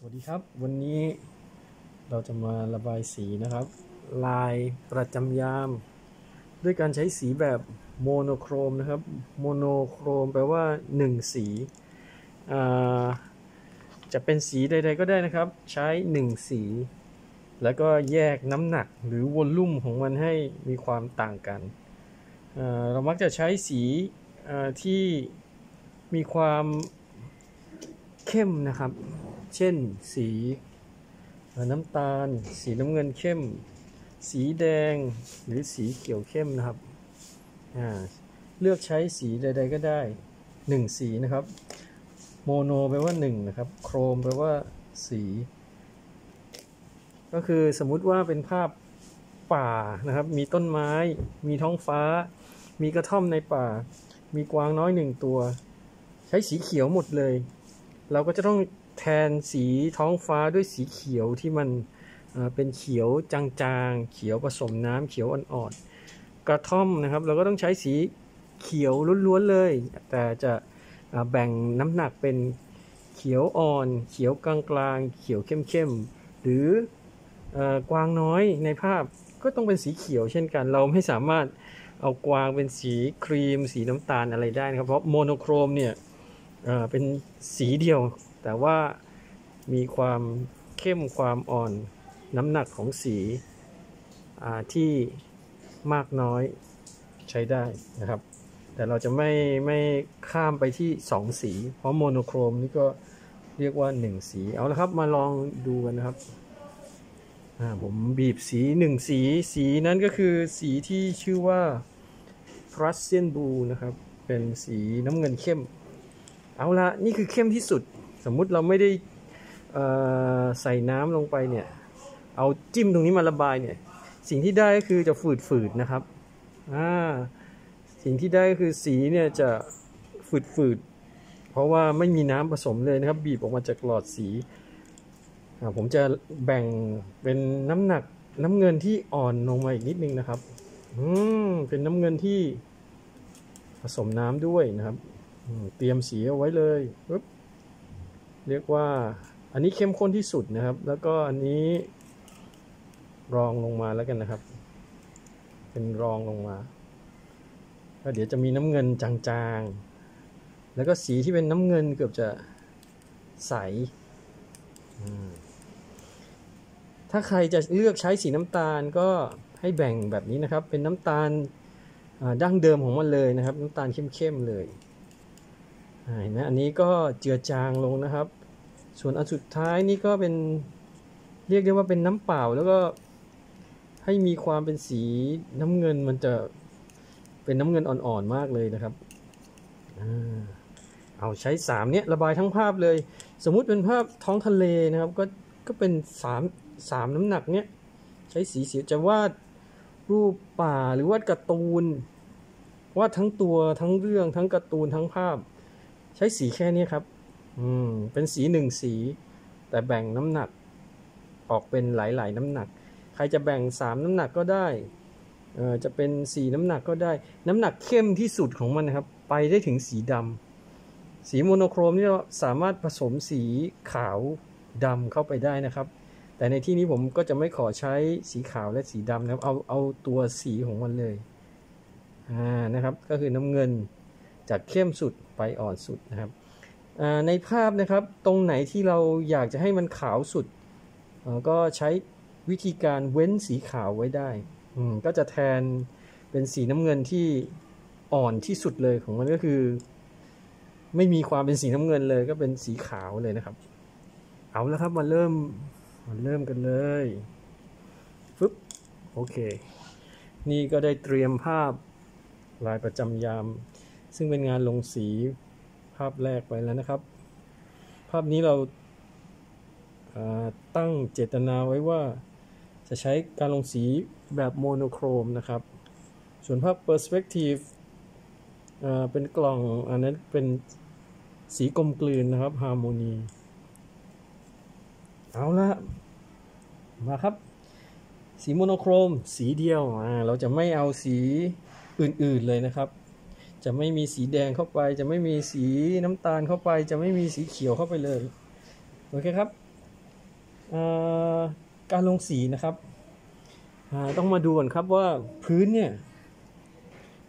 สวัสดีครับ วันนี้เราจะมาระบายสีนะครับ ลายประจำยาม ด้วยการใช้สีแบบโมโนโครมนะครับโมโนโครมแปลว่า 1 สี จะเป็นสีใด ๆ ก็ได้นะครับ ใช้ 1 สี แล้วก็แยกน้ำหนักหรือวอลลุ่มของมันให้มีความต่างกัน เรามักจะใช้สีที่มีความเข้มนะครับ เช่น สีน้ำตาล สีน้ำเงินเข้ม สีแดงหรือสีเขียวเข้มนะครับ เลือกใช้สีใด ๆ ก็ได้หนึ่งสีนะครับ โมโนแปลว่าหนึ่งนะครับ โครมแปลว่าสี ก็คือสมมุติว่าเป็นภาพป่านะครับ มีต้นไม้ มีท้องฟ้า มีกระท่อมในป่า มีกวางน้อยหนึ่งตัว ใช้สีเขียวหมดเลย เราก็จะต้อง แทนสีท้องฟ้าด้วยสีเขียวที่มันเป็นเขียวจางๆ เขียวผสมน้ำเขียวอ่อนๆ กระท่อมนะครับ เราก็ต้องใช้สีเขียวล้วนๆเลย แต่จะแบ่งน้ำหนักเป็นเขียวอ่อน เขียวกลางๆ เขียวเข้มๆ หรืออกวางน้อยในภาพก็ต้องเป็นสีเขียวเช่นกัน เราไม่สามารถเอากวางเป็นสีครีม สีน้ำตาลอะไรได้นะครับ เพราะโมโนโครมเนี่ยเป็นสีเดียว แต่ว่ามีความเข้มความอ่อนน้ำหนักของสีที่มากน้อยใช้ได้นะครับ แต่เราจะไม่ไม่ข้ามไปที่ 2 สี เพราะโมโนโครมนี่ก็เรียกว่า 1 สี เอาละครับมาลองดูกันนะครับผมบีบสี 1 สี สีนั้นก็คือสีที่ชื่อว่า Prussian Blue นะครับ เป็นสีน้ำเงินเข้ม เอาละนี่คือเข้มที่สุด มมุติเราไม่ได้ใส่น้ำลงไปเนี่ย เอาจิ้มตรงนี้มาระบายเนี่ย สิ่งที่ได้ก็คือจะฝืดๆนะครับอ่าสิ่งที่ได้ก็คือสีเนี่ยจะฝืดๆเพราะว่าไม่มีน้ำผสมเลยนะครับ บีบออกมาจากหลอดสีอ่าผมจะแบ่งเป็นน้ำหนักน้ำเงินที่อ่อนลงมาอีกนิดนึงนะครับ อืมเป็นน้ำเงินที่ผสมน้ำด้วยนะครับ เตรียมสีเอาไว้เลยปึ๊บ เรียกว่าอันนี้เข้มข้นที่สุดนะครับ แล้วก็อันนี้รองลงมาแล้วกันนะครับ เป็นรองลงมาแล้วเดี๋ยวจะมีน้ำเงินจางๆ แล้วก็สีที่เป็นน้ำเงินเกือบจะใส ถ้าใครจะเลือกใช้สีน้ำตาลก็ให้แบ่งแบบนี้นะครับ เป็นน้ำตาลดั้งเดิมของมันเลยนะครับ น้ำตาลเข้มๆเลยเห็นไหมอันนี้ก็เจือจางลงนะครับ ส่วนอันสุดท้ายนี่ก็เป็นเรียกได้ว่าเป็นน้ำเปล่าแล้วก็ให้มีความเป็นสีน้ำเงินมันจะเป็นน้ำเงินอ่อนๆมากเลยนะครับเอาใช้สามเนี้ยระบายทั้งภาพเลย สมมุติเป็นภาพท้องทะเลนะครับ ก็ก็เป็นสามสามน้ำหนักเนี้ยใช้สีเสียจะวาดรูปป่าหรือวาดการ์ตูนวาดทั้งตัวทั้งเรื่องทั้งการ์ตูนทั้งภาพ ใช้สีแค่นี้ครับ อืม เป็นสีหนึ่งสี แต่แบ่งน้ำหนัก ออกเป็นหลาย ๆ น้ำหนัก ใครจะแบ่งสามน้ำหนักก็ได้เออจะเป็นสีน้ำหนักก็ได้ น้ำหนักเข้มที่สุดของมันนะครับ ไปได้ถึงสีดำสีโมโนโครมนี่เราสามารถผสมสีขาวดำเข้าไปได้นะครับ แต่ในที่นี้ผมก็จะไม่ขอใช้สีขาวและสีดำนะครับ เอาเอาตัวสีของมันเลยอ่านะครับ ก็คือน้ำเงินจากเข้มสุดไปอ่อนสุดนะครับ ในภาพนะครับตรงไหนที่เราอยากจะให้มันขาวสุด ก็ใช้วิธีการเว้นสีขาวไว้ได้ก็จะแทนเป็นสีน้ำเงินที่อ่อนที่สุดเลยของมันก็คือ ไม่มีความเป็นสีน้ำเงินเลย ก็เป็นสีขาวเลยนะครับ เอาแล้วครับมาเริ่มมาเริ่มกันเลยฟึบโอเค นี่ก็ได้เตรียมภาพลายประจำยาม ซึ่งเป็นงานลงสี ภาพแรกไปแล้วนะครับ ภาพนี้เราาตั้งเจตนาไว้ว่าจะใช้การลงสีแบบโมโนโครมนะครับ ส่วนภาพ Perspective เป็นกล่องอันนั้นเป็นสีกลมกลืนนะครับฮาร์โมนีเอาละมาครับ สีโมโนโครม สีเดียวอ่าเราจะไม่เอาสีอื่นๆเลยนะครับ จะไม่มีสีแดงเข้าไป จะไม่มีสีน้ำตาลเข้าไป จะไม่มีสีเขียวเข้าไปเลยโอเคครับการลงสีนะครับต้องมาดูก่อนครับว่าพื้นเนี่ย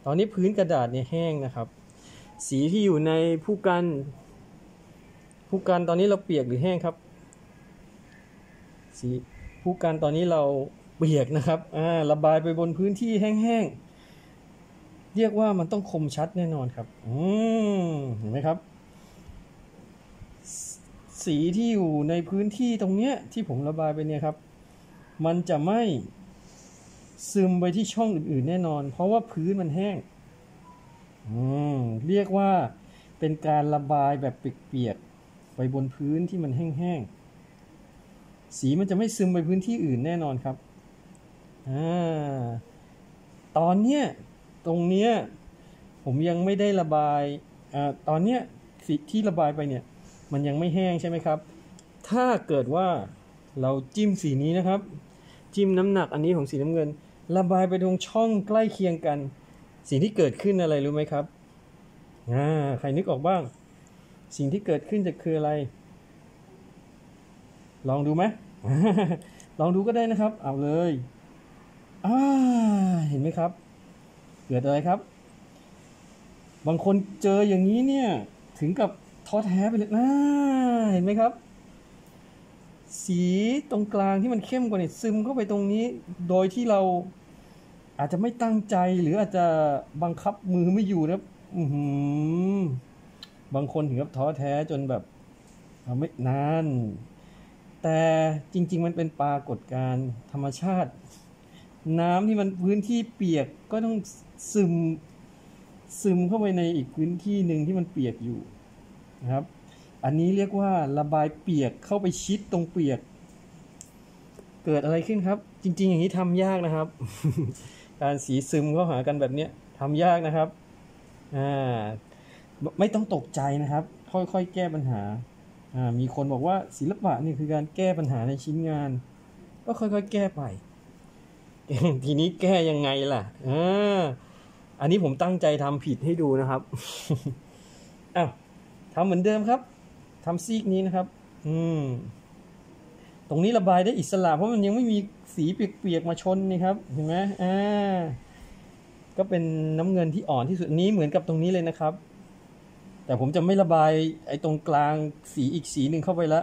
ตอนนี้พื้นกระดาษเนี่ยแห้งนะครับ สีที่อยู่ในผู้กันผู้กันตอนนี้เราเปียกหรือแห้งครับ สีผู้กันตอนนี้เราเปียกนะครับอ่าระบายไปบนพื้นที่แห้งๆ เรียกว่ามันต้องคมชัดแน่นอนครับ อืมเห็นไหมครับ สีที่อยู่ในพื้นที่ตรงเนี้ยที่ผมระบายไปเนี่ยครับ มันจะไม่ซึมไปที่ช่องอื่นๆแน่นอน เพราะว่าพื้นมันแห้ง อืมเรียกว่าเป็นการระบายแบบเปียกๆไปบนพื้นที่มันแห้งๆ สีมันจะไม่ซึมไปพื้นที่อื่นแน่นอนครับ อ่า ตอนเนี้ย ตรงเนี้ยผมยังไม่ได้ระบายอ่าตอนเนี้ยสีที่ระบายไปเนี่ย มันยังไม่แห้งใช่ไหมครับ ถ้าเกิดว่าเราจิ้มสีนี้นะครับ จิ้มน้ำหนักอันนี้ของสีน้ำเงิน ระบายไปตรงช่องใกล้เคียงกัน สิ่งที่เกิดขึ้นอะไรรู้ไหมครับอ่าใครนึกออกบ้าง สิ่งที่เกิดขึ้นจะคืออะไร ลองดูไหมลองดูก็ได้นะครับ เอาเลยอ่าเห็นไหมครับ เกิดอะไรครับ บางคนเจออย่างนี้เนี่ย ถึงกับท้อแท้ไปเลยนะเห็นไหมครับ สีตรงกลางที่มันเข้มกว่าเนี่ยซึมเข้าไปตรงนี้ โดยที่เราอาจจะไม่ตั้งใจหรืออาจจะบังคับมือไม่อยู่นะอือหือบางคนถึงกับท้อแท้จนแบบเอาไม่นาน แต่จริง ๆ มันเป็นปรากฏการณ์ธรรมชาติ น้ำที่มันพื้นที่เปียกก็ต้อง ซึมซึมเข้าไปในอีกพื้นที่หนึ่งที่มันเปียกอยู่นะครับ อันนี้เรียกว่าระบายเปียกเข้าไปชิดตรงเปียก เกิดอะไรขึ้นครับ จริง ๆ อย่างนี้ทำยากนะครับ การสีซึมเข้าหากันแบบเนี้ยทำยากนะครับอ่าไม่ต้องตกใจนะครับ ค่อยๆ แก้ปัญหาอ่ามีคนบอกว่าศิลปะนี่คือการแก้ปัญหาในชิ้นงาน ก็ค่อยๆ แก้ไป ทีนี้แก้ยังไงล่ะอ่า อันนี้ผมตั้งใจทำผิดให้ดูนะครับอ้าวทำเหมือนเดิมครับทำซีกนี้นะครับ อืม ตรงนี้ระบายได้อิสระ เพราะมันยังไม่มีสีเปียกๆมาชนนี่ครับ เห็นไหมอ่า ก็เป็นน้ำเงินที่อ่อนที่สุดนนี้เหมือนกับตรงนี้เลยนะครับ แต่ผมจะไม่ระบายไอ้ตรงกลางสีอีกสีหนึ่งเข้าไปละ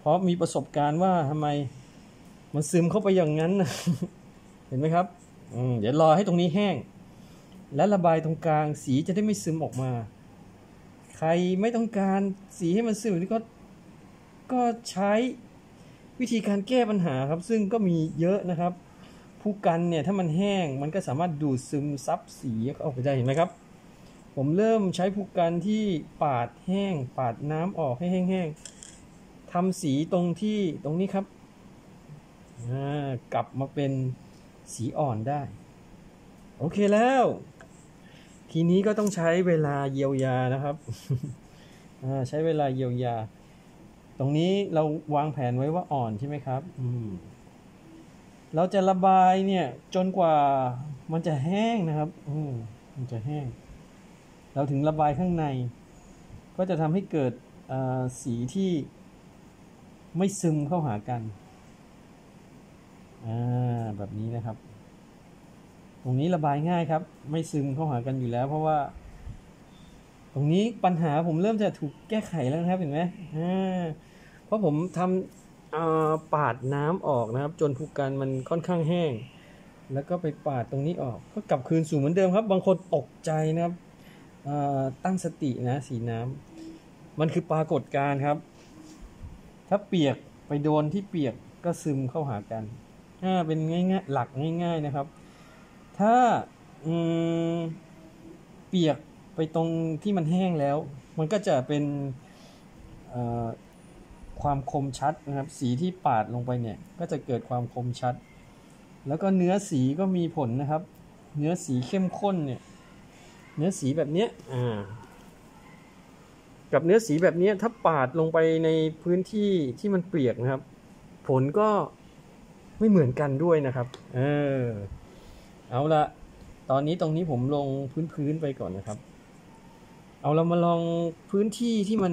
เพราะมีประสบการณ์ว่าทำไมมันซึมเข้าไปอย่างนั้น เห็นไหมครับ อืม เดี๋ยวรอให้ตรงนี้แห้ง และระบายตรงกลางสีจะได้ไม่ซึมออกมา ใครไม่ต้องการสีให้มันซึมนี้ก็ก็ใช้วิธีการแก้ปัญหาครับ ซึ่งก็มีเยอะนะครับ ผู้กันเนี่ยถ้ามันแห้งมันก็สามารถดูดซึมซับสีออกไปได้เห็นไหมครับ ผมเริ่มใช้ผู้กันที่ปาดแห้ง ปาดน้ำออกให้แห้งๆทำสีตรงที่ตรงนี้ครับกลับมาเป็นสีอ่อนได้ โอเคแล้ว ทีนี้ก็ต้องใช้เวลาเยียวยานะครับใช้เวลาเยียวยา ตรงนี้เราวางแผนไว้ว่าอ่อนใช่ไหมครับ อืมเราจะระบายเนี่ยจนกว่ามันจะแห้งนะครับ อืมมันจะแห้ง เราถึงระบายข้างใน ก็จะทำให้เกิดสีที่ไม่ซึมเข้าหากัน อ่า แบบนี้นะครับ ตรงนี้ระบายง่ายครับ ไม่ซึมเข้าหากันอยู่แล้ว เพราะว่า ตรงนี้ปัญหาผมเริ่มจะถูกแก้ไขแล้วครับเห็นไหมเพราะผมทำปาดน้ำออกนะครับ จนภูกันมันค่อนข้างแห้ง แล้วก็ไปปาดตรงนี้ออก ก็กลับคืนสู่เหมือนเดิมครับ บางคนตกใจนะครับตั้งสตินะสีน้ำมันคือปรากฏการณ์ครับ ถ้าเปียกไปโดนที่เปียกก็ซึมเข้าหากันอ่าเป็นง่ายๆหลักง่าย ๆนะครับ ถ้าอืเปียกไปตรงที่มันแห้งแล้ว มันก็จะเป็นความคมชัดนะครับ สีที่ปาดลงไปเนี่ย ก็จะเกิดความคมชัด แล้วก็เนื้อสีก็มีผลนะครับ เนื้อสีเข้มข้นเนี่ย เนื้อสีแบบเนี้ยอ่ากับเนื้อสีแบบเนี้ยถ้าปาดลงไปในพื้นที่ที่มันเปียกนะครับ ผลก็ไม่เหมือนกันด้วยนะครับ เออ เอาละตอนนี้ตรงนี้ผมลงพื้นๆไปก่อนนะครับ เอาเรามาลองพื้นที่ที่มัน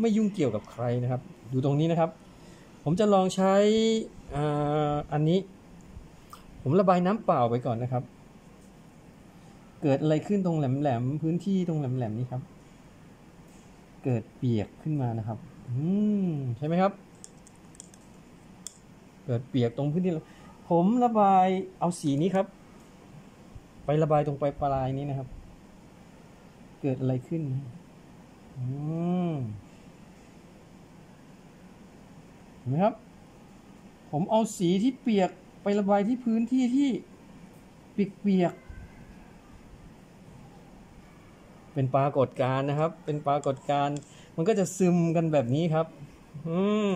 ไม่ยุ่งเกี่ยวกับใครนะครับ ดูตรงนี้นะครับ ผมจะลองใช้อ่าอันนี้ ผมระบายน้ำเปล่าไปก่อนนะครับ เกิดอะไรขึ้นตรงแหลมๆพื้นที่ตรงแหลมๆนี้ครับ เกิดเปียกขึ้นมานะครับ อืมใช่ไหมครับ เกิดเปียกตรงพื้นที่ผมระบายเอาสีนี้ครับ ไประบายตรงปลายปลายนี้นะครับ เกิดอะไรขึ้นอืมเห็นไหมครับ ผมเอาสีที่เปียกไประบายที่พื้นที่ที่เปียกๆเป็นปรากฏการณ์นะครับ เป็นปรากฏการณ์มันก็จะซึมกันแบบนี้ครับ อืม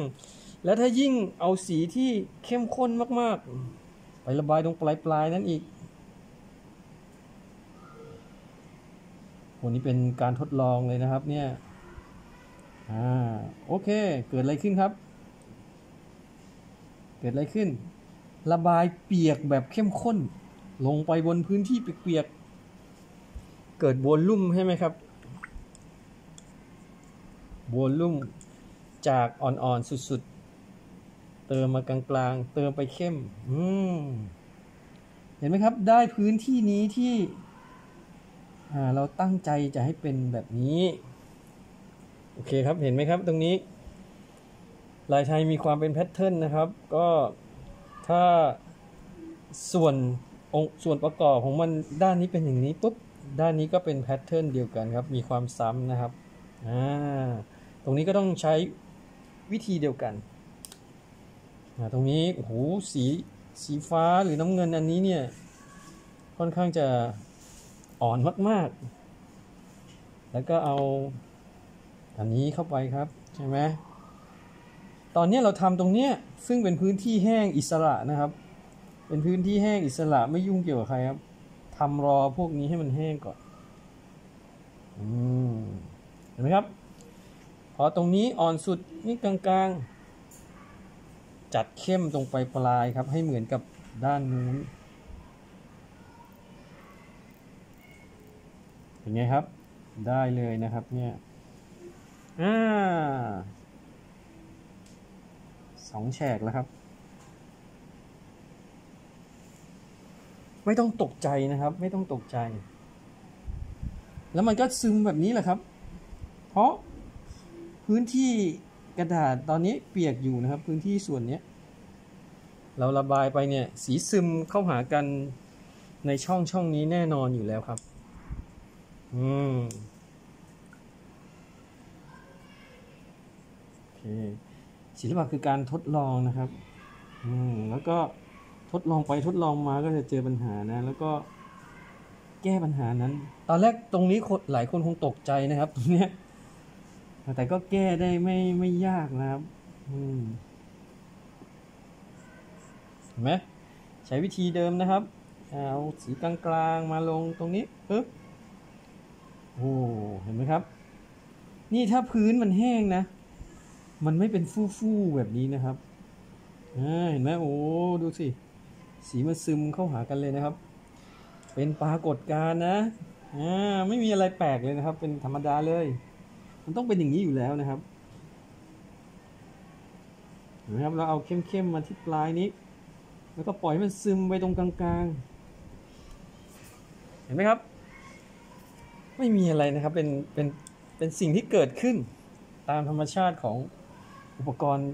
แล้วถ้ายิ่งเอาสีที่เข้มข้นมากๆ ไประบายตรงปลายๆนั้นอีก วันนี้เป็นการทดลองเลยนะครับ เนี่ย อ่า โอเค เกิดอะไรขึ้นครับ เกิดอะไรขึ้น ระบายเปียกแบบเข้มข้น ลงไปบนพื้นที่เปียกๆเกิดวอลลุ่มใช่ไหมครับวอลลุ่มจากอ่อนๆสุดๆ เติมมากลางๆ เติมไปเข้ม อืม เห็นไหมครับ ได้พื้นที่นี้ที่ เราตั้งใจจะให้เป็นแบบนี้ โอเคครับเห็นไหมครับตรงนี้ ลายไทยมีความเป็น pattern นะครับ ก็ถ้าส่วนของส่วนประกอบของมันด้านนี้เป็นอย่างนี้ปุ๊บด้านนี้ก็เป็น pattern เดียวกันครับ มีความซ้ำนะครับอ่าตรงนี้ก็ต้องใช้วิธีเดียวกันตรงนี้โอ้โหสีสีฟ้าหรือน้ำเงินอันนี้เนี่ย ค่อนข้างจะ อ่อนมาก ๆ แล้วก็เอาอันนี้เข้าไปครับ ใช่ไหมตอนนี้เราทำตรงเนี้ยซึ่งเป็นพื้นที่แห้งอิสระนะครับ เป็นพื้นที่แห้งอิสระไม่ยุ่งเกี่ยวกับใครครับทำรอพวกนี้ให้มันแห้งก่อนอืมเห็นไหมครับ พอตรงนี้อ่อนสุดนี่กลางๆ จัดเข้มตรงไปปลายครับ ให้เหมือนกับด้านนู้น เป็นไงครับ ได้เลยนะครับเนี่ยอ่าสองแฉกแล้วครับ ไม่ต้องตกใจนะครับ ไม่ต้องตกใจ แล้วมันก็ซึมแบบนี้แหละครับ เพราะพื้นที่กระดาษตอนนี้เปียกอยู่นะครับ พื้นที่ส่วนนี้เราระบายไปเนี่ย สีซึมเข้าหากันในช่องช่องนี้แน่นอนอยู่แล้วครับ อืมโอเคศิลปะคือการทดลองนะครับ อืมแล้วก็ทดลองไปทดลองมาก็จะเจอปัญหานะ แล้วก็แก้ปัญหานั้น ตอนแรกตรงนี้หลายคนคงตกใจนะครับตรงเนี้ยแต่ก็แก้ได้ไม่ไม่ยากนะครับ อืมเห็นไหมใช้วิธีเดิมนะครับ เอาสีกลางๆมาลงตรงนี้ปึ๊บ โอ้เห็นไหมครับ นี่ถ้าพื้นมันแห้งนะ มันไม่เป็นฟู่ๆแบบนี้นะครับเห็นไหมโอ้ดูสิ สีมันซึมเข้าหากันเลยนะครับ เป็นปรากฏการณ์นะไม่มีอะไรแปลกเลยนะครับ เป็นธรรมดาเลย มันต้องเป็นอย่างนี้อยู่แล้วนะครับเห็นไหมครับเราเอาเข้มๆมาที่ปลายนี้ แล้วก็ปล่อยมันซึมไปตรงกลางๆ เห็นไหมครับ ไม่มีอะไรนะครับ เป็น เป็น เป็นสิ่งที่เกิดขึ้น ตามธรรมชาติของอุปกรณ์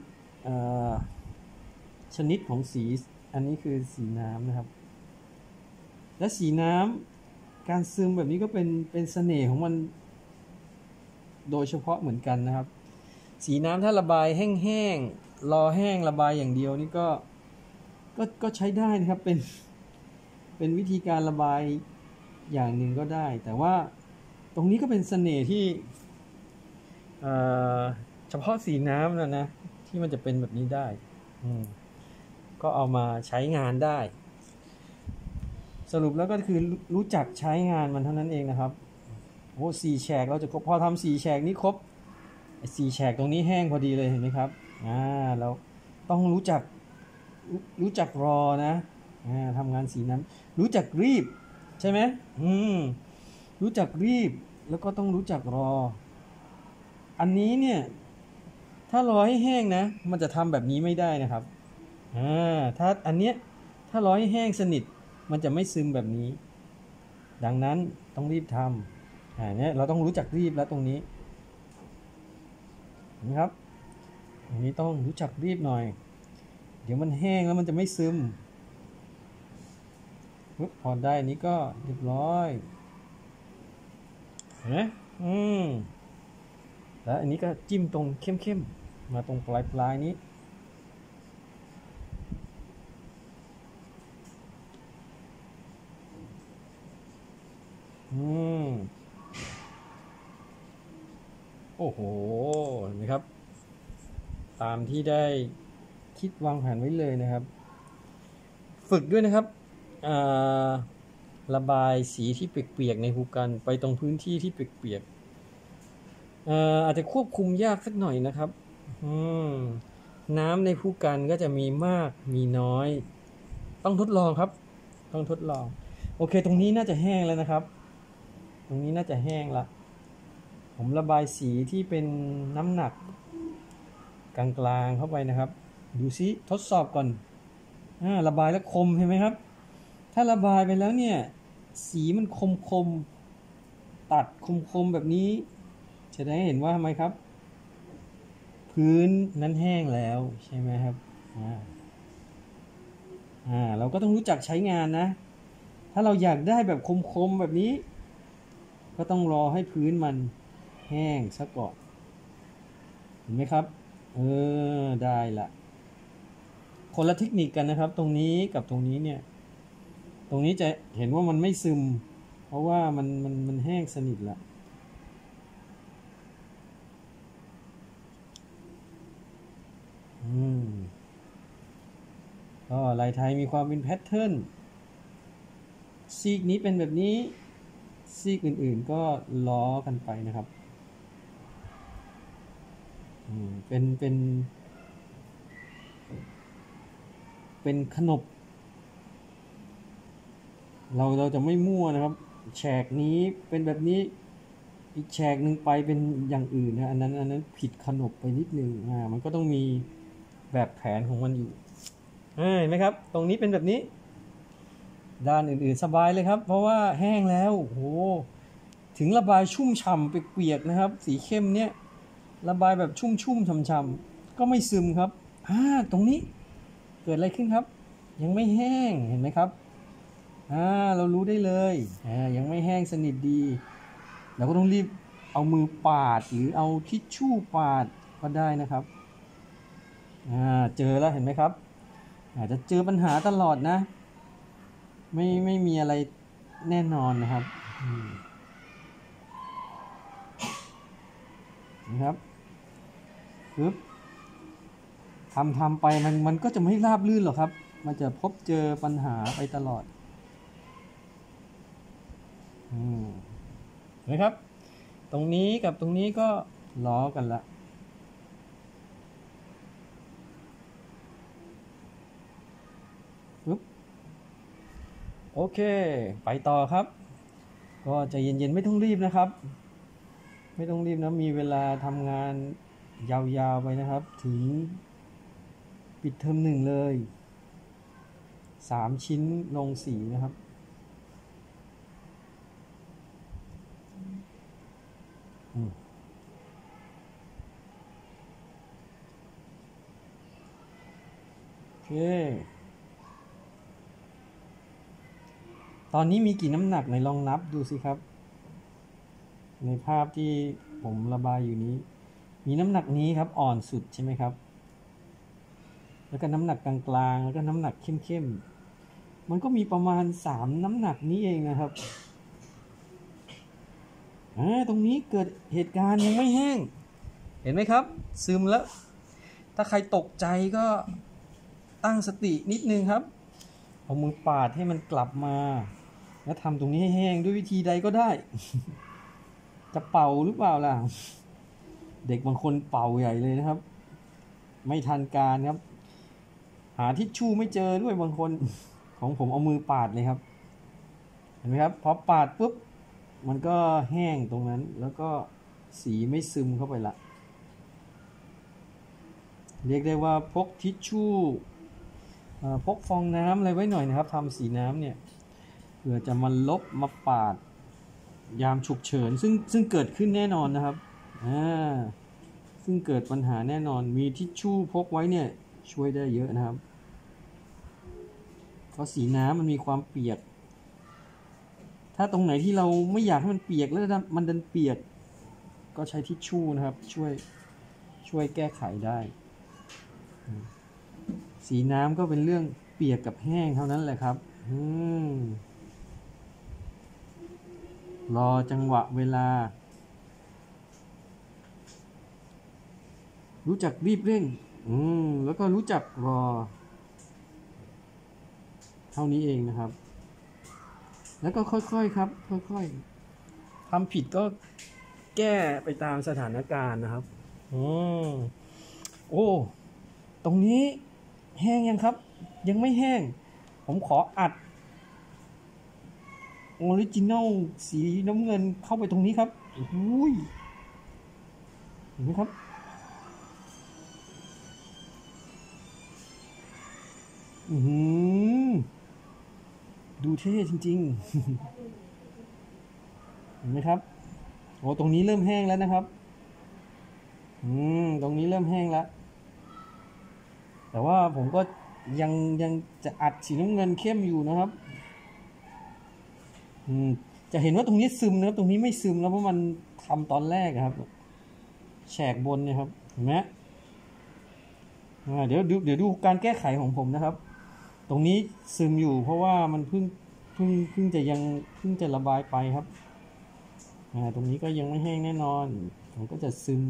ชนิดของสี อันนี้คือสีน้ำนะครับ และสีน้ำการซึมแบบนี้ก็เป็น เป็นเสน่ห์ของมัน โดยเฉพาะเหมือนกันนะครับ สีน้ำถ้าระบายแห้งๆ รอแห้งระบายอย่างเดียวนี่ก็ ก็ ก็ใช้ได้นะครับ เป็น เป็นวิธีการระบายอย่างหนึ่งก็ได้ แต่ว่า ตรงนี้ก็เป็นเสน่ห์ที่เฉพาะสีน้ำนะนะ ที่มันจะเป็นแบบนี้ได้ ก็เอามาใช้งานได้ สรุปแล้วก็คือรู้จักใช้งานมันเท่านั้นเองนะครับโอ้สี่แฉกเราจะครบพอทำสี่แฉกนี้ครบสี่แฉกตรงนี้แห้งพอดีเลยเห็นไหมครับอ่าเราต้องรู้จักรู้จักรอนะอ่าทำงานสีน้ำรู้จักรีบใช่ไหมอืม รู้จักรีบแล้วก็ต้องรู้จักรอ อันนี้เนี่ย ถ้ารอให้แห้งนะ มันจะทำแบบนี้ไม่ได้นะครับอ่าถ้าอันเนี้ยถ้ารอให้แห้งสนิท มันจะไม่ซึมแบบนี้ ดังนั้นต้องรีบทำอ่าเนี้ยเราต้องรู้จักรีบแล้วตรงนี้นะครับอันนี้ต้องรู้จักรีบหน่อย เดี๋ยวมันแห้งแล้วมันจะไม่ซึมพอได้นี้ก็เรียบร้อย เห็นไหมอืมแล้วอันนี้ก็จิ้มตรงเข้มๆ มาตรงปลายปลายๆนี้ อืม โอ้โห เห็นไหมครับ ตามที่ได้คิดวางแผนไว้เลยนะครับ ฝึกด้วยนะครับ อ่า ระบายสีที่เปียกๆในภูกันไปตรงพื้นที่ที่เปียกๆอ่ออาจจะควบคุมยากสักหน่อยนะครับน้ำในผู้กันก็จะมีมากมีน้อย ต้องทดลองครับ ต้องทดลอง โอเค ตรงนี้น่าจะแห้งแล้วนะครับ ตรงนี้น่าจะแห้งละผมระบายสีที่เป็นน้ำหนัก กลางๆเข้าไปนะครับ ดูซิทดสอบก่อนอ่าระบายแล้วคมเห็นไหมครับ ถ้าระบายไปแล้วเนี่ย สีมันคมคมตัดคมคมแบบนี้ จะได้เห็นว่าทำไมครับ พื้นนั้นแห้งแล้วใช่ไหมครับอ่าอ่าเราก็ต้องรู้จักใช้งานนะ ถ้าเราอยากได้แบบคมๆแบบนี้ ก็ต้องรอให้พื้นมันแห้งซะก่อน เห็นไหมครับ เออ ได้ละ คนละเทคนิคกันนะครับ ตรงนี้กับตรงนี้เนี่ย ตรงนี้จะเห็นว่ามันไม่ซึม เพราะว่ามันมันมันแห้งสนิทละอืมก็ลายไทยมีความเป็นแพทเทิร์นซีกนี้เป็นแบบนี้ ซีกอื่นๆก็ล้อกันไปนะครับอืมเป็นเป็น เป็นขนบ เราเราจะไม่มั่วนะครับ แฉกนี้เป็นแบบนี้ อีกแฉกหนึ่งไปเป็นอย่างอื่นนะอันนั้นอันนั้นผิดขนบไปนิดนึงอ่ามันก็ต้องมีแบบแผนของมันอยู่เห็นไหมครับ ตรงนี้เป็นแบบนี้ ด้านอื่นๆสบายเลยครับ เพราะว่าแห้งแล้วโอ้โหถึงระบายชุ่มฉ่ำเปียกๆนะครับ สีเข้มเนี้ยระบายแบบชุ่มๆช่ำๆก็ไม่ซึมครับอ่าตรงนี้เกิดอะไรขึ้นครับ ยังไม่แห้งเห็นไหมครับ อ่าเรารู้ได้เลยอ่ายังไม่แห้งสนิทดีเราก็ต้องรีบเอามือปาดหรือเอาทิชชู่ปาดก็ได้นะครับอ่าเจอแล้วเห็นไหมครับอาจจะเจอปัญหาตลอดนะ ไม่ไม่มีอะไรแน่นอนนะครับนะครับปึ๊บทำทำไปมันมันก็จะไม่ราบรื่นหรอกครับ มันจะพบเจอปัญหาไปตลอด เห็นไหมครับ ตรงนี้กับตรงนี้ก็ล้อกันละโอเค ไปต่อครับ ก็ใจเย็นๆไม่ต้องรีบนะครับ ไม่ต้องรีบนะ มีเวลาทำงานยาวๆไปนะครับ ถึงปิดเทอมหนึ่งเลยสามชิ้นลงสีนะครับ โอเคตอนนี้มีกี่น้ำหนักไหนลองนับดูสิครับ ในภาพที่ผมระบายอยู่นี้ มีน้ำหนักนี้ครับอ่อนสุดใช่ไหมครับ แล้วก็น้ำหนักกลางๆแล้วก็น้ำหนักเข้มๆมันก็มีประมาณสามน้ำหนักนี้เองนะครับตรงนี้เกิดเหตุการณ์ยังไม่แห้ง เห็นไหมครับ ซึมแล้ว ถ้าใครตกใจก็ ตั้งสตินิดนึงครับ เอามือปาดให้มันกลับมา แล้วทำตรงนี้ให้แห้งด้วยวิธีใดก็ได้ จะเป่าหรือเปล่าล่ะ เด็กบางคนเป่าใหญ่เลยนะครับ ไม่ทันการครับ หาทิชชู่ไม่เจอด้วยบางคน ของผมเอามือปาดเลยครับ เห็นไหมครับ พอปาดปุ๊บ มันก็แห้งตรงนั้น แล้วก็สีไม่ซึมเข้าไปละเรียกได้ว่าพกทิชชู่ พกฟองน้ำอะไรไว้หน่อยนะครับทำสีน้ำเนี่ยเผื่อจะมาลบมาปาด ยามฉุกเฉินซึ่งซึ่งเกิดขึ้นแน่นอนนะครับอ่าซึ่งเกิดปัญหาแน่นอนมีทิชชู่พกไว้เนี่ยช่วยได้เยอะนะครับเพราะสีน้ำมันมีความเปียก ถ้าตรงไหนที่เราไม่อยากให้มันเปียกแล้วมันดันเปียก ก็ใช้ทิชชู่นะครับ ช่วยช่วยแก้ไขได้ สีน้ำก็เป็นเรื่องเปียกกับแห้งเท่านั้นแหละครับอรอจังหวะเวลา รู้จักรีบเร่ง อืม แล้วก็รู้จักรอ เท่านี้เองนะครับ แล้วก็ค่อยๆครับ ค่อยๆทำผิดก็แก้ไปตามสถานการณ์นะครับ อืม โอ้ ตรงนี้ แห้งยังครับ ยังไม่แห้ง ผมขออัดออริจินัลสีน้ำเงินเข้าไปตรงนี้ครับอุ้ยเห็นไหมครับ อือหือดูเท่จริง ๆ เห็นไหมครับ โอ้ตรงนี้เริ่มแห้งแล้วนะครับ อืม ตรงนี้เริ่มแห้งแล้ว แต่ว่าผมก็ยังยังจะอัดสีน้ำเงินเข้มอยู่นะครับอืมจะเห็นว่าตรงนี้ซึมนะครับ ตรงนี้ไม่ซึมแล้วเพราะมันทำตอนแรกครับ แฉกบนเนี่ยครับเห็นไหมอ่าเดี๋ยวดูเดี๋ยวดูการแก้ไขของผมนะครับ ตรงนี้ซึมอยู่เพราะว่ามันเพิ่งเพิ่งเพิ่งจะยังเพิ่งจะระบายไปครับอ่าตรงนี้ก็ยังไม่แห้งแน่นอนมันก็จะซึม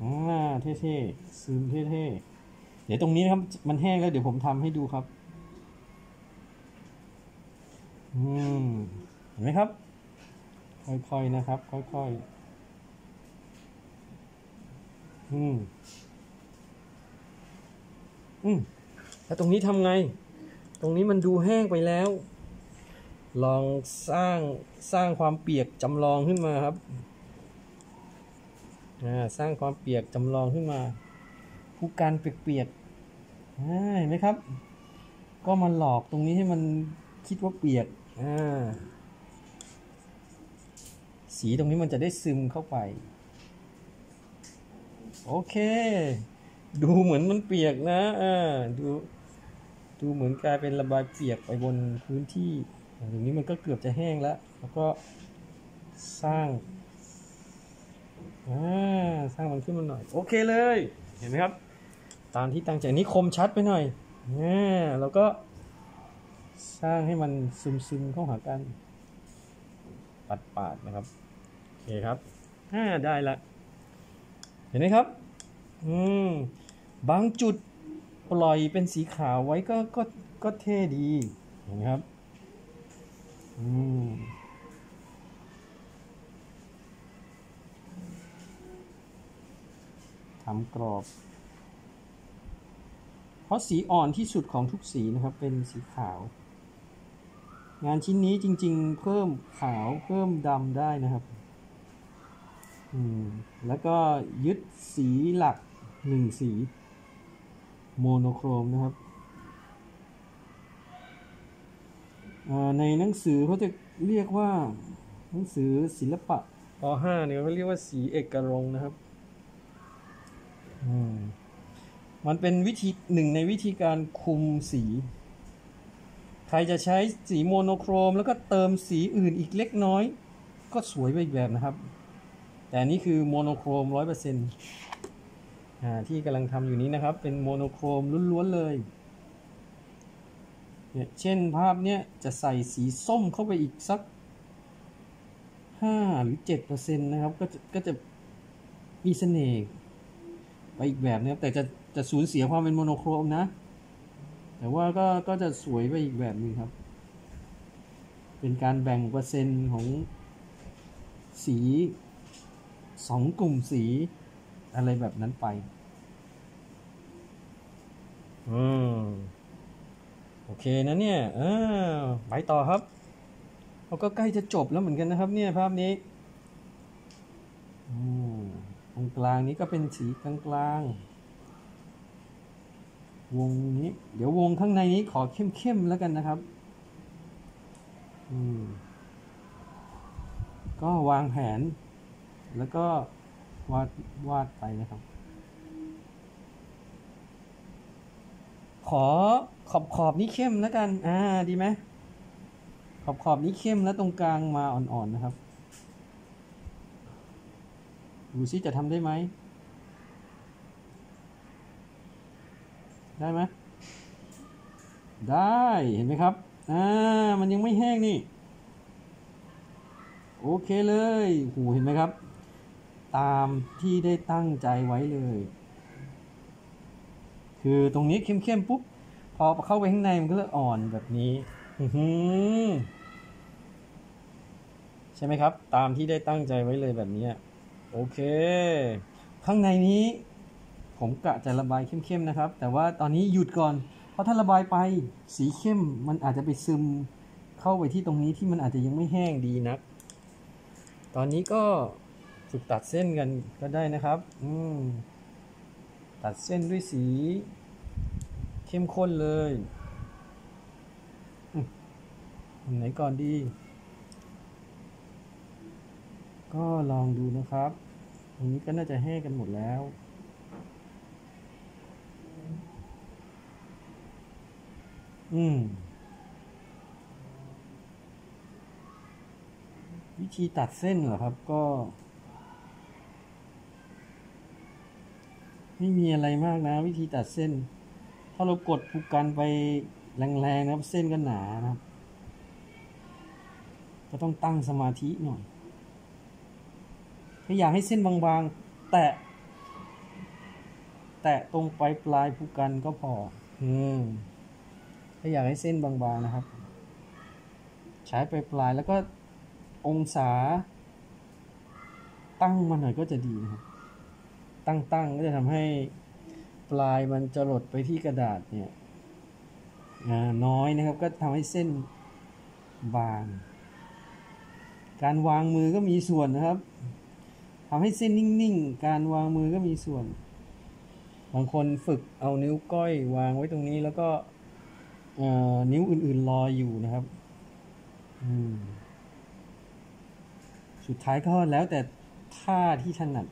อ่าเท่ๆซึมเท่ๆ เดี๋ยวตรงนี้นะครับ มันแห้งแล้วเดี๋ยวผมทำให้ดูครับ อืม เห็นไหมครับ ค่อยๆนะครับ ค่อยๆ อืม อืม แล้วตรงนี้ทำไง ตรงนี้มันดูแห้งไปแล้ว ลองสร้างสร้างความเปียกจำลองขึ้นมาครับ อ่า สร้างความเปียกจำลองขึ้นมา ผู้การเปียกๆเห็นไหมครับ ก็มันหลอกตรงนี้ให้มันคิดว่าเปียกสีตรงนี้มันจะได้ซึมเข้าไป โอเค ดูเหมือนมันเปียกนะอ่าดูดูเหมือนกลายเป็นระบายเปียกไปบนพื้นที่ตรงนี้มันก็เกือบจะแห้งแล้ว แล้วก็สร้างอ่าสร้างมันขึ้นมาหน่อย โอเคเลย เห็นไหมครับ ตามที่ตั้งใจนี้คมชัดไปหน่อยอ่าแล้วก็สร้างให้มันซึมซึมเข้าหากัน ปัดปาดนะครับ โอเคครับอ่าได้ละ เห็นไหมครับ อืม บางจุดปล่อยเป็นสีขาวไว้ก็ก็ก็เท่ดี เห็นไหมครับ อืมทำกรอบ เพราะสีอ่อนที่สุดของทุกสีนะครับ เป็นสีขาว งานชิ้นนี้จริง ๆ เพิ่มขาวเพิ่มดำได้นะครับ อืม แล้วก็ยึดสีหลักหนึ่งสี monochrome นะครับอ่าในหนังสือเขาจะเรียกว่าหนังสือศิลปะป .5 เนี่ยเขาเรียกว่าสีเอกรงค์นะครับ อืม มันเป็นวิธีหนึ่งในวิธีการคุมสี ใครจะใช้สี monochrome แล้วก็เติมสีอื่นอีกเล็กน้อย ก็สวยไปอีกแบบนะครับ แต่นี่คือ monochrome ร้อยเปอร์เซ็นต์ที่กำลังทำอยู่นี้นะครับ เป็น monochrome ล้วนๆเลยเนี่ยเช่นภาพเนี้ยจะใส่สีส้มเข้าไปอีกสักห้าหรือเจ็ดเปอร์เซ็นต์นะครับ ก็จะก็จะมีเสน่ห์ไปอีกแบบนะครับ แต่จะ จะสูญเสียความเป็น monochrome นะ แต่ว่าก็ก็จะสวยไปอีกแบบหนึ่งครับ เป็นการแบ่งเปอร์เซ็นต์ของสีสองกลุ่มสีอะไรแบบนั้นไป อืม โอเคนะเนี่ยอ่าไปต่อครับเราก็ใกล้จะจบแล้วเหมือนกันนะครับ เนี่ยภาพนี้อืมตรงกลางนี้ก็เป็นสีกลาง วงนี้ เดี๋ยววงข้างในนี้ขอเข้มๆแล้วกันนะครับ อืม ก็วางแผน แล้วก็วาดวาดไปนะครับ ขอขอบขอบนี้เข้มแล้วกัน อ่า ดีไหมขอบขอบนี้เข้มแล้วตรงกลางมาอ่อนๆนะครับ ดูซิจะทำได้ไหม ได้ไหมได้เห็นไหมครับอ่ามันยังไม่แห้งนี่โอเคเลยโหเห็นไหมครับ ตามที่ได้ตั้งใจไว้เลย คือตรงนี้เข้มๆปุ๊บพอเข้าไปข้างในมันก็จะอ่อนแบบนี้ใช่ไหมครับ ตามที่ได้ตั้งใจไว้เลยแบบนี้โอเค ข้างในนี้ ผมกะจะระบายเข้มๆนะครับ แต่ว่าตอนนี้หยุดก่อน เพราะถ้าระบายไปสีเข้มมันอาจจะไปซึมเข้าไปที่ตรงนี้ที่มันอาจจะยังไม่แห้งดีนัก ตอนนี้ก็ฝึกตัดเส้นกันก็ได้นะครับ อืมตัดเส้นด้วยสี เข้มข้นเลยอันไหนก่อนดี ก็ลองดูนะครับตรงนี้ก็น่าจะแห้งกันหมดแล้ว อืม วิธีตัดเส้นเหรอครับก็ ไม่มีอะไรมากนะ วิธีตัดเส้น ถ้าเรากดผูกกันไปแรงๆนะครับ เส้นก็หนานะครับ ก็ต้องตั้งสมาธิหน่อยถ้าอยากให้เส้นบางๆ แตะ แตะตรงปลายปลายผูกกันก็พอ อืม ถ้าอยากให้เส้นบางๆนะครับ ใช้ปลายปลายแล้วก็องศา ตั้งมาหน่อยก็จะดีนะครับ ตั้งๆก็จะทำให้ปลายมันจะหลดไปที่กระดาษเนี่ยน้อยนะครับก็ทำให้เส้นบาง การวางมือก็มีส่วนนะครับทำให้เส้นนิ่งๆ การวางมือก็มีส่วน บางคนฝึกเอานิ้วก้อยวางไว้ตรงนี้แล้วก็ นิ้วอื่นๆรออยู่นะครับอืมสุดท้ายก็แล้วแต่ท่าที่ถนัด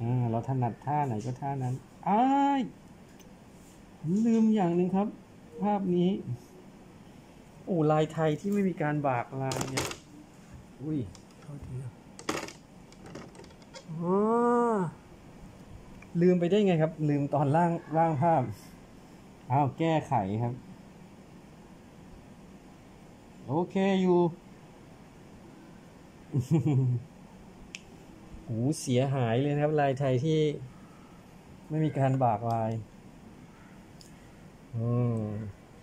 อ่าเราถนัดท่าไหนก็ท่านั้นอ้ายผมลืมอย่างหนึ่งครับ ภาพนี้ โอ้ลายไทยที่ไม่มีการบากลายเนี่ย อุ้ยโทษทีครับอ๋อลืมไปได้ไงครับ ลืมตอนร่างร่างภาพ อ้าวแก้ไขครับ โอเคอยู่หูเสียหายเลยนะครับ ลายไทยที่ ไม่มีการบากลายอืม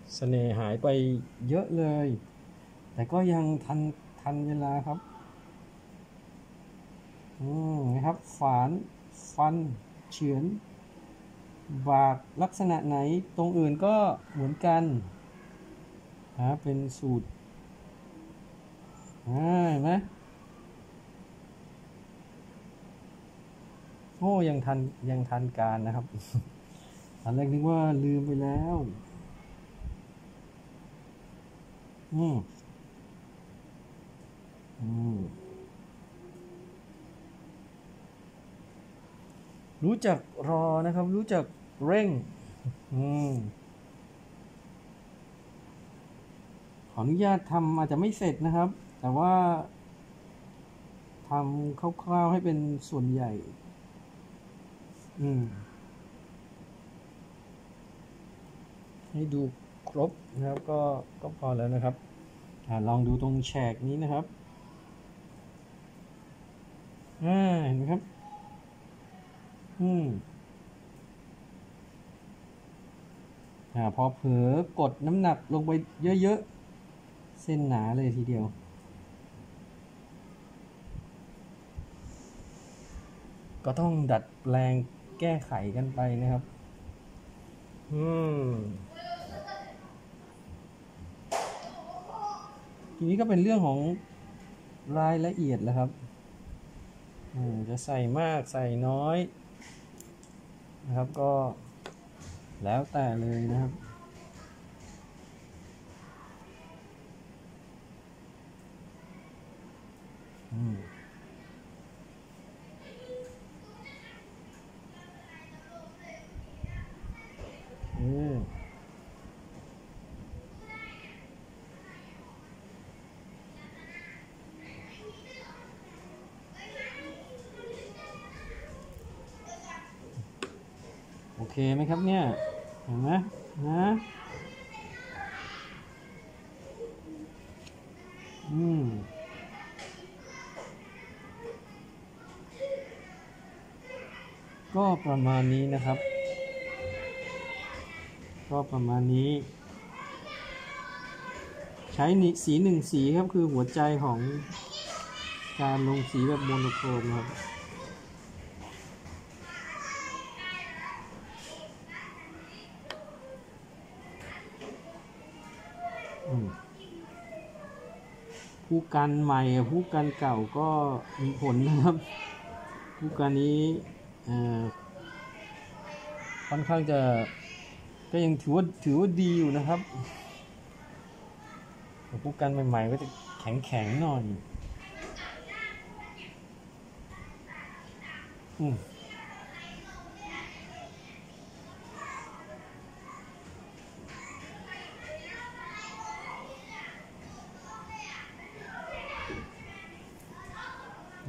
สเสน่ห์หายไปเยอะเลย แต่ก็ยังทันทันเวลาครับ อืมนะครับ ฝาน ฟัน เฉือน บากลักษณะไหนตรงอื่นก็เหมือนกันนะเป็นสูตรอ่าเห็นไหมโอ้ยังทันยังทันการนะครับตอนแรกนึกว่าลืมไปแล้วอืมอืมรู้จักรอนะครับ รู้จัก เร่ง อืมขออนุญาตทำอาจจะไม่เสร็จนะครับ แต่ว่าทำคร่าวๆให้เป็นส่วนใหญ่ อืม ให้ดูครบนะครับ ก็ก็พอแล้วนะครับอลองดูตรงแฉกนี้นะครับอ่าเห็นไหมครับ อืม อ่าพอเผลอกดน้ำหนักลงไปเยอะๆ เส้นหนาเลยทีเดียว ก็ต้องดัดแปลงแก้ไขกันไปนะครับ อืมทีนี้ก็เป็นเรื่องของรายละเอียดแล้วครับจะใส่มากใส่น้อยนะครับก็ แล้วแต่เลยนะครับ อืมอืมโอเคไหมครับเนี่ย ห็นไหมนะอืมก็ประมาณนี้นะครับ ก็ประมาณนี้ ใช้สีหนึ่งสีครับคือหัวใจของการลงสีแบบโมโนโครมครับ ผู้กันใหม่ผู้กันเก่าก็มีผลนะครับ ผู้กันนี้ค่อนข้างจะก็ยังถือว่าถือว่าดีอยู่นะครับผู้กันใหม่ๆก็จะแข็งแข็งๆหน่อยอืม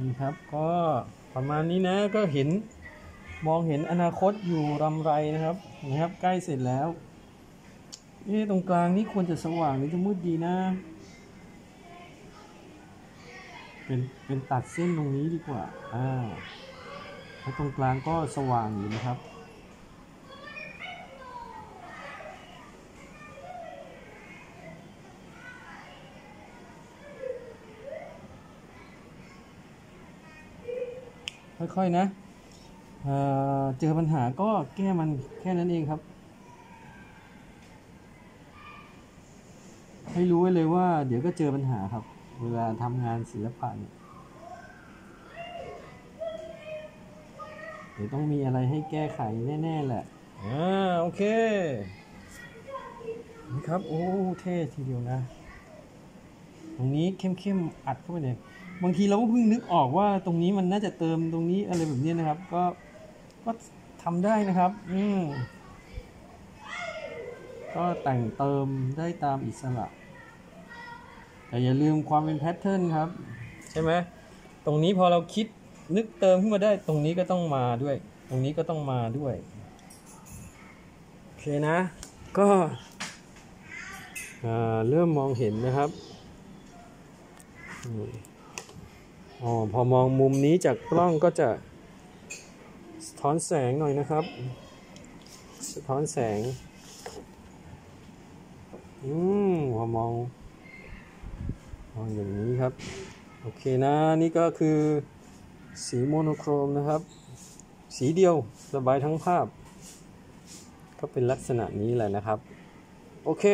นี่ครับก็ประมาณนี้นะก็เห็นมองเห็นอนาคตอยู่รำไรนะครับนะครับ ใกล้เสร็จแล้วเอ๊ตรงกลางนี่ควรจะสว่างหรือจะมืดดีนะ เป็นเป็นตัดเส้นตรงนี้ดีกว่าอ่าแล้วตรงกลางก็สว่างอยู่นะครับ ค่อยๆนะเเจอปัญหาก็แก้มันแค่นั้นเองครับ ให้รู้ไว้เลยว่า เดี๋ยวก็เจอปัญหาครับ เวลาทำงานศิลปะเนี่ยเดี๋ยวต้องมีอะไรให้แก้ไขแน่ๆแหละ อ่า โอเค นี่ครับ โอ้ เท่ทีเดียวนะ ตรงนี้เข้มๆ อัดเข้าไปเลย บางทีเราก็เพิ่งนึกออกว่าตรงนี้มันน่าจะเติมตรงนี้อะไรแบบนี้นะครับ ก็ก็ทำได้นะครับ อืมก็แต่งเติมได้ตามอิสระ แต่อย่าลืมความเป็นแพทเทิร์นครับ ใช่ไหมตรงนี้พอเราคิดนึกเติมขึ้นมาได้ ตรงนี้ก็ต้องมาด้วย ตรงนี้ก็ต้องมาด้วยโอเคนะ ก็เริ่มมองเห็นนะครับ อ๋อพอมองมุมนี้จากกล้องก็จะสะท้อนแสงหน่อยนะครับ สะท้อนแสง อืมพอมองมองอย่างนี้ครับ โอเคนะ นี่ก็คือสีโมโนโครมนะครับ สีเดียวระบายทั้งภาพ ก็เป็นลักษณะนี้แหละนะครับ โอเค